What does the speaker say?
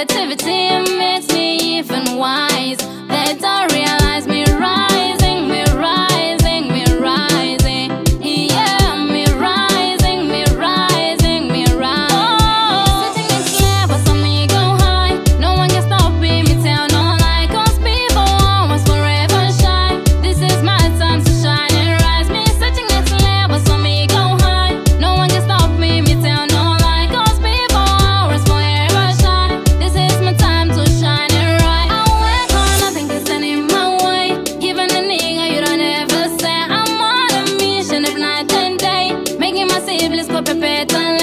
negativity me tienes copepeto en